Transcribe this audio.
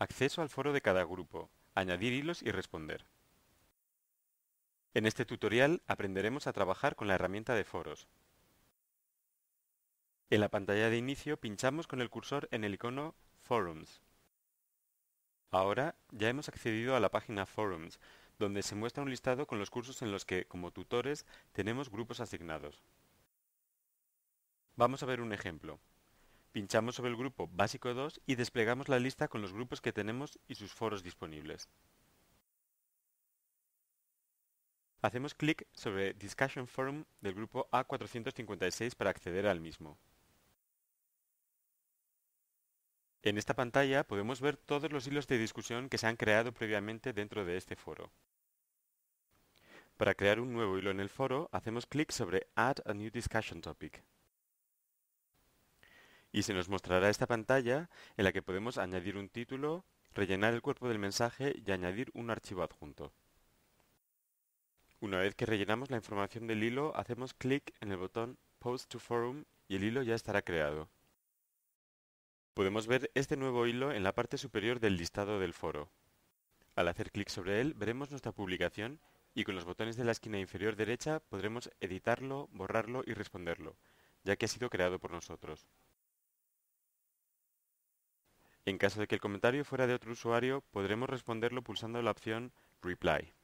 Acceso al foro de cada grupo, añadir hilos y responder. En este tutorial aprenderemos a trabajar con la herramienta de foros. En la pantalla de inicio pinchamos con el cursor en el icono Forums. Ahora ya hemos accedido a la página Forums, donde se muestra un listado con los cursos en los que, como tutores, tenemos grupos asignados. Vamos a ver un ejemplo. Pinchamos sobre el grupo Básico 2 y desplegamos la lista con los grupos que tenemos y sus foros disponibles. Hacemos clic sobre Discussion Forum del grupo A456 para acceder al mismo. En esta pantalla podemos ver todos los hilos de discusión que se han creado previamente dentro de este foro. Para crear un nuevo hilo en el foro, hacemos clic sobre Add a New Discussion Topic y se nos mostrará esta pantalla en la que podemos añadir un título, rellenar el cuerpo del mensaje y añadir un archivo adjunto. Una vez que rellenamos la información del hilo, hacemos clic en el botón Post to Forum y el hilo ya estará creado. Podemos ver este nuevo hilo en la parte superior del listado del foro. Al hacer clic sobre él, veremos nuestra publicación y con los botones de la esquina inferior derecha podremos editarlo, borrarlo y responderlo, ya que ha sido creado por nosotros. En caso de que el comentario fuera de otro usuario, podremos responderlo pulsando la opción Reply.